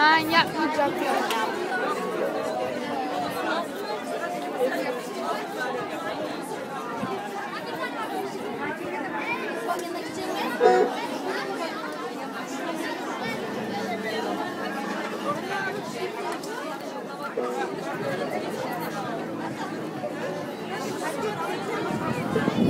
Nein, yapmayacaklar. Bahçesi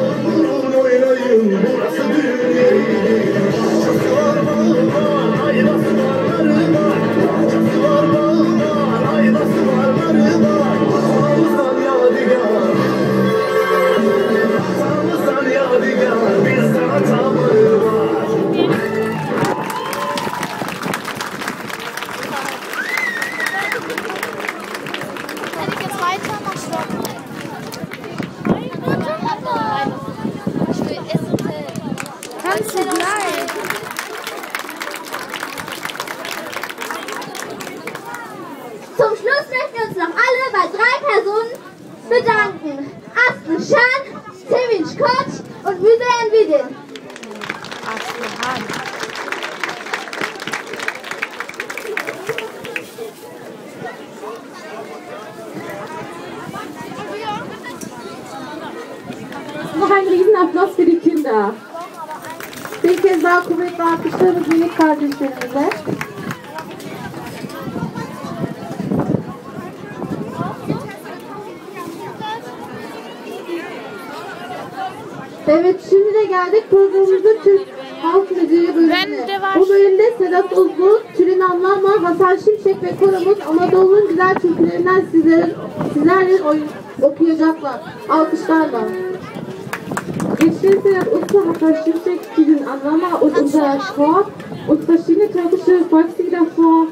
bedanken. Aslı Şan, Sevinç Koç und Müzeyyen Vidin. Aslıhan. Noch einen riesen Applaus für die Kinder. Bir kez daha kuvvetli alkışlarımız minik kardeşlerimize. Evet şimdi de geldik programımızın Türk Halk Müziği bölümüne. Bu bölümde Sedat Uzun, Tülin Anlama, Hasan Şimşek ve koromuz Anadolu'nun güzel türkülerinden sizlerin, sizlerle oyun, okuyacaklar. Alkışlarla. Geçtiğimiz sene Usta Hasan Şimşek Tülin Anlama und unser Sport und verschiedene türkische Volkslieder vor.